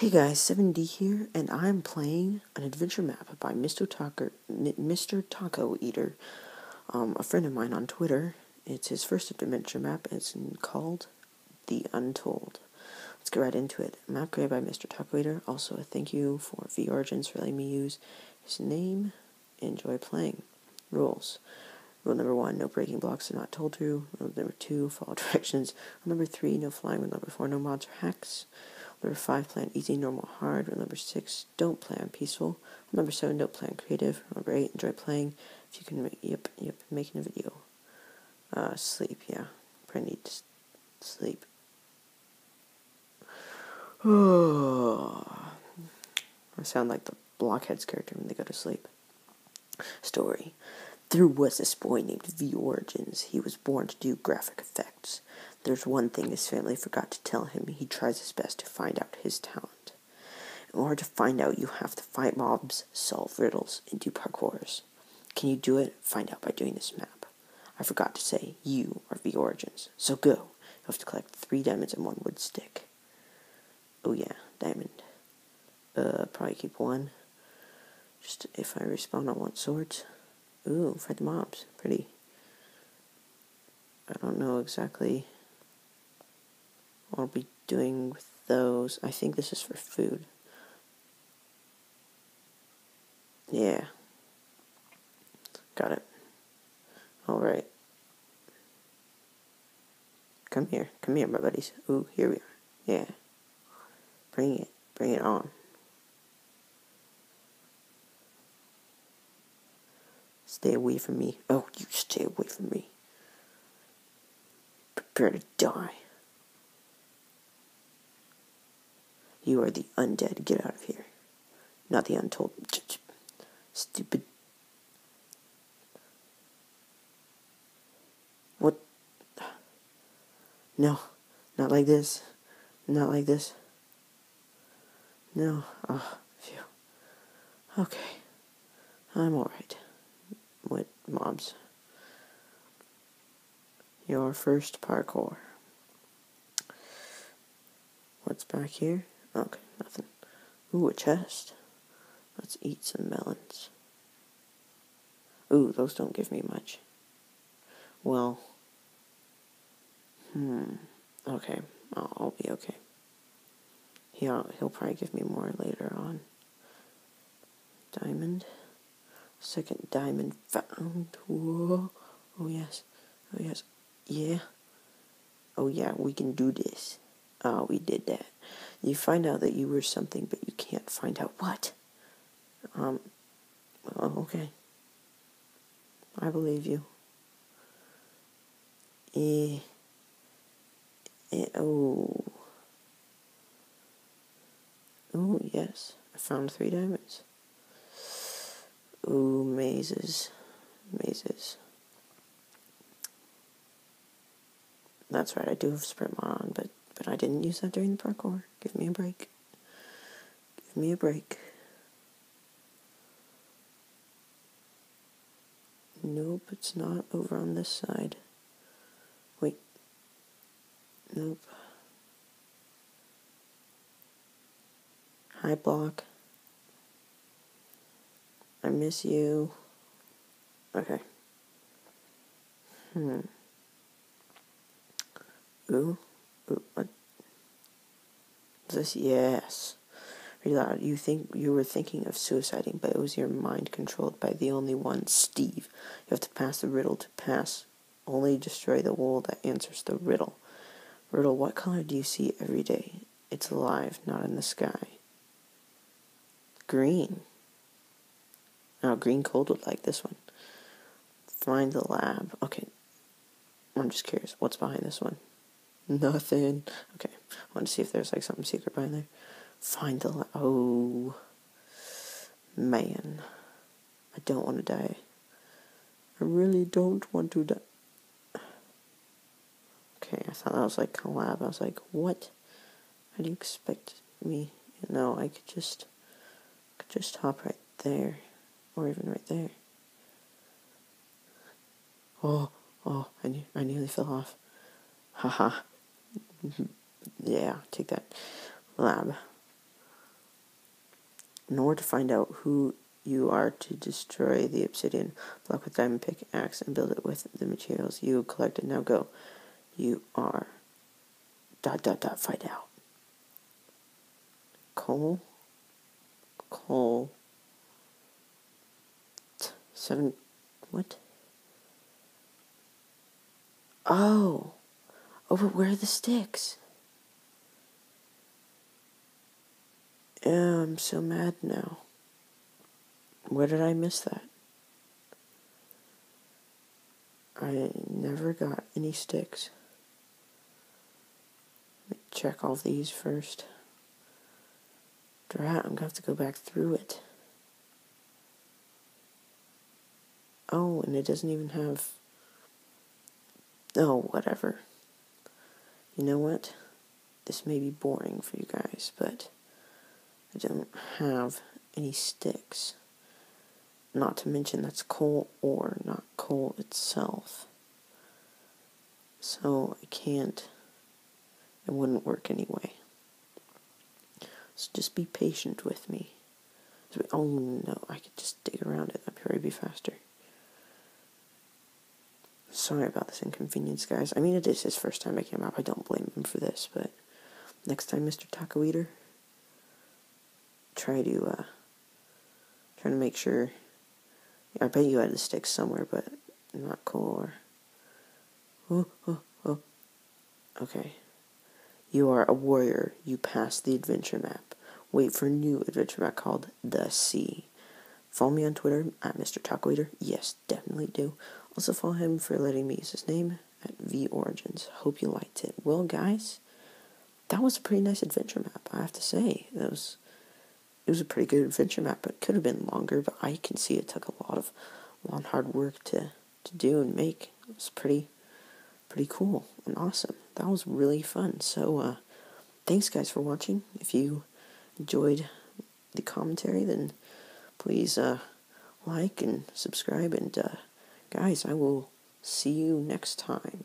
Hey guys, 7D here, and I'm playing an adventure map by Mr. Taco, Mr. Taco Eater, um, a friend of mine on Twitter. It's his first adventure map, and it's called The Untold. Let's get right into it. Map created by Mr. Taco Eater. Also, a thank you for V Origins for letting me use his name. Enjoy playing. Rules. Rule number one, no breaking blocks are not told to. Rule number two, follow directions. Rule number three, no flying. Rule number four, no mods or hacks. Number five, plan easy, normal, hard. Rule number six, don't plan peaceful. Rule number seven, don't plan creative. Rule number eight, enjoy playing. If you can, make, yep, yep, making a video. Uh, sleep, yeah. Probably need to sleep. I sound like the Blockheads character when they go to sleep. Story. There was this boy named V Origins. He was born to do graphic effects. There's one thing his family forgot to tell him. He tries his best to find out his talent. In order to find out, you have to fight mobs, solve riddles, and do parkours. Can you do it? Find out by doing this map. I forgot to say, you are V Origins. So go. You have to collect three diamonds and one wood stick. Oh yeah, diamond. Uh, probably keep one. Just if I respawn, I want swords. Ooh, fight the mobs. Pretty. I don't know exactly what I'll be doing with those. I think this is for food. Yeah. Got it. Alright. Come here. Come here, my buddies. Ooh, here we are. Yeah. Bring it. Bring it on. Stay away from me. Oh, you stay away from me. Prepare to die. You are the undead. Get out of here. Not the untold. Stupid. What? No. Not like this. Not like this. No. Oh, phew. Okay. I'm alright. With mobs. Your first parkour. What's back here? Okay, nothing. Ooh, a chest. Let's eat some melons. Ooh, those don't give me much. Well, hmm, okay, I'll, I'll be okay. He'll, he'll probably give me more later on. Diamond. Second diamond found. Whoa. Oh, yes. Oh, yes. Yeah. Oh, yeah, we can do this. Oh, we did that. You find out that you were something, but you can't find out what. Um, okay. I believe you. Eh. eh oh. Oh, yes. I found three diamonds. Ooh, mazes. Mazes. That's right, I do have sprint on, but but I didn't use that during the parkour. Give me a break. Give me a break. Nope, it's not over on this side. Wait. Nope. Hi, block. I miss you. Okay. Hmm. Ooh Ooh. what? This yes. Reloud. You think you were thinking of suiciding, but it was your mind controlled by the only one, Steve. You have to pass the riddle to pass. Only destroy the wall that answers the riddle. Riddle, what color do you see every day? It's alive, not in the sky. Green. Now, green cold would like this one. Find the lab. Okay. I'm just curious. What's behind this one? Nothing. Okay. I want to see if there's like something secret behind there. Find the. Lab. Oh. Man. I don't want to die. I really don't want to die. Okay, I thought that was like collab. I was like, what? How do you expect me? You know, I could just. could just hop right there. Or even right there. Oh, oh, I, ne- I nearly fell off. Haha. yeah, take that. Lab. Order to find out who you are to destroy the obsidian block with diamond pickaxe and build it with the materials you collected. Now go. You are dot dot dot find out. Coal coal seven what? Oh. Oh, but where are the sticks? I'm so mad now. Where did I miss that? I never got any sticks. Let me check all these first. Drat, I'm gonna have to go back through it. Oh, and it doesn't even have. Oh, whatever. You know what? This may be boring for you guys, but I don't have any sticks. Not to mention that's coal ore, not coal itself. So I can't, it wouldn't work anyway. So just be patient with me. Oh no, I could just dig around it, that'd probably be faster. Sorry about this inconvenience, guys. I mean, it is his first time making a map. I don't blame him for this, but next time, Mr. Taco Eater, try to, uh, try to make sure I bet you had the stick somewhere, but not cool or. Oh, oh, oh. Okay. You are a warrior. You passed the adventure map. Wait for a new adventure map called The Sea. Follow me on Twitter at Mr. Taco Eater. Yes, definitely do. Also follow him for letting me use his name at V Origins. Hope you liked it. Well, guys, that was a pretty nice adventure map. I have to say, that was it was a pretty good adventure map. It could have been longer, but I can see it took a lot of long hard work to to do and make. It was pretty pretty cool and awesome. That was really fun. So uh, thanks guys for watching. If you enjoyed the commentary, then please uh, like and subscribe. And uh, guys, I will see you next time.